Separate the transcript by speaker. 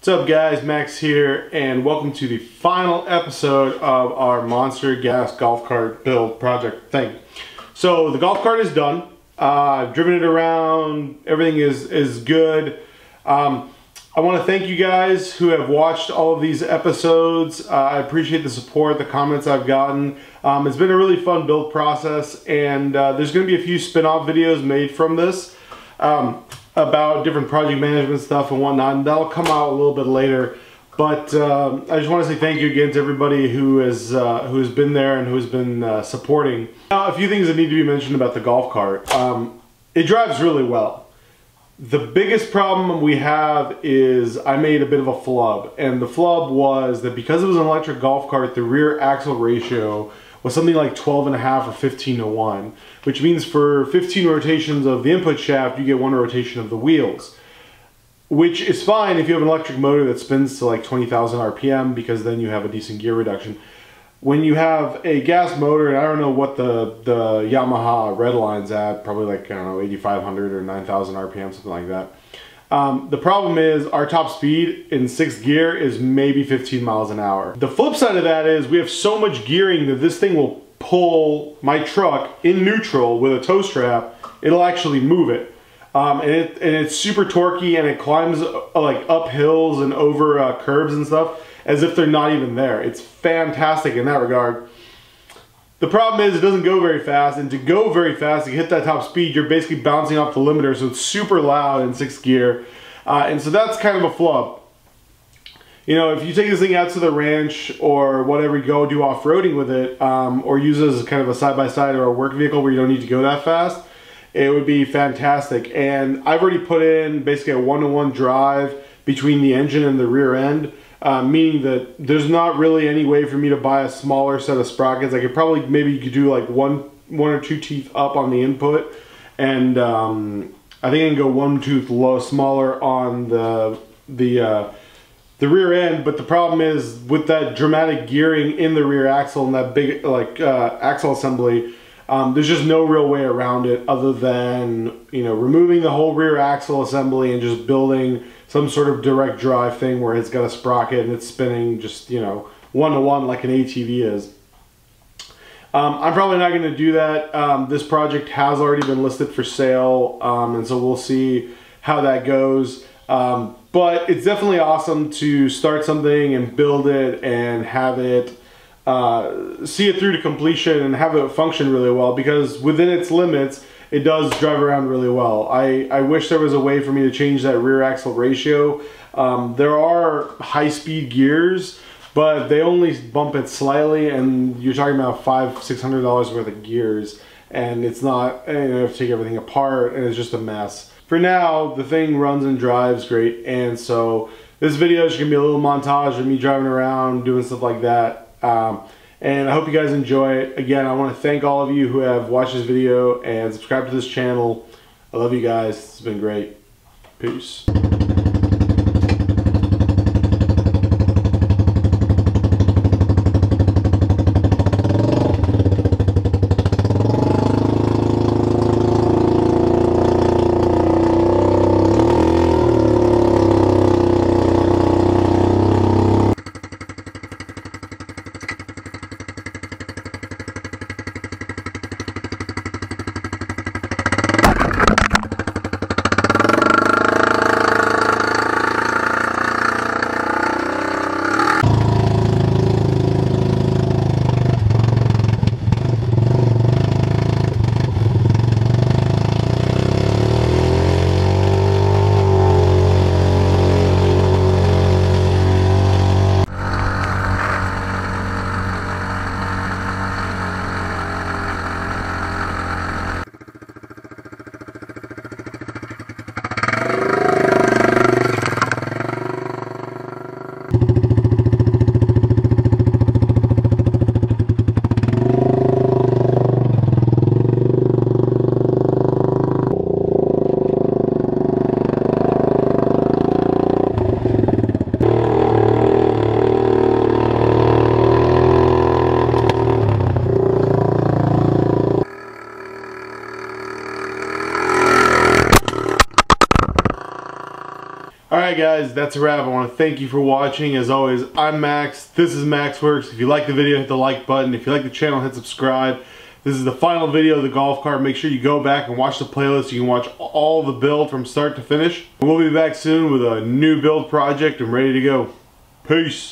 Speaker 1: What's up guys, Max here, and welcome to the final episode of our Monster Gas golf cart build project thing. So the golf cart is done. Uh, I've driven it around, everything is, is good. Um, I want to thank you guys who have watched all of these episodes. Uh, I appreciate the support, the comments I've gotten. Um, it's been a really fun build process, and uh, there's going to be a few spin-off videos made from this. Um, about different project management stuff and whatnot, and that'll come out a little bit later. But uh, I just want to say thank you again to everybody who has uh, who has been there and who has been uh, supporting. Now, a few things that need to be mentioned about the golf cart. Um, it drives really well. The biggest problem we have is I made a bit of a flub, and the flub was that because it was an electric golf cart, the rear axle ratio was something like 12 and a half or 15 to 1, which means for 15 rotations of the input shaft, you get one rotation of the wheels. Which is fine if you have an electric motor that spins to like 20,000 RPM because then you have a decent gear reduction. When you have a gas motor, and I don't know what the, the Yamaha Redline's at, probably like, I don't know, 8,500 or 9,000 RPM, something like that um, the problem is our top speed in sixth gear is maybe 15 miles an hour. The flip side of that is we have so much gearing that this thing will pull my truck in neutral with a tow strap. It'll actually move it. Um, and, it, and it's super torquey and it climbs uh, like up hills and over uh, curbs and stuff as if they're not even there. It's fantastic in that regard. The problem is it doesn't go very fast, and to go very fast, to hit that top speed, you're basically bouncing off the limiter, so it's super loud in sixth gear. Uh, and so that's kind of a flub. You know, if you take this thing out to the ranch or whatever, you go do off-roading with it, um, or use it as kind of a side-by-side -side or a work vehicle where you don't need to go that fast, it would be fantastic. And I've already put in basically a one-to-one -one drive between the engine and the rear end uh, meaning that there's not really any way for me to buy a smaller set of sprockets. I could probably maybe you could do like one one or two teeth up on the input, and um, I think I can go one tooth low smaller on the the uh, the rear end. But the problem is with that dramatic gearing in the rear axle and that big like uh, axle assembly. Um, there's just no real way around it other than you know removing the whole rear axle assembly and just building some sort of direct drive thing where it's got a sprocket and it's spinning just, you know, one to one like an ATV is. Um, I'm probably not going to do that. Um, this project has already been listed for sale, um, and so we'll see how that goes. Um, but it's definitely awesome to start something and build it and have it, uh, see it through to completion and have it function really well because within its limits, it does drive around really well. I, I wish there was a way for me to change that rear axle ratio. Um, there are high speed gears, but they only bump it slightly and you're talking about five, six hundred dollars worth of gears and it's not, you, know, have to take everything apart and it's just a mess. For now, the thing runs and drives great and so this video is gonna be a little montage of me driving around, doing stuff like that. Um, and I hope you guys enjoy it. Again, I want to thank all of you who have watched this video and subscribed to this channel. I love you guys. It's been great. Peace. Alright guys, that's a wrap. I want to thank you for watching. As always, I'm Max. This is MaksWerks. If you like the video, hit the like button. If you like the channel, hit subscribe. This is the final video of the golf cart. Make sure you go back and watch the playlist. You can watch all the build from start to finish. We'll be back soon with a new build project and ready to go. Peace.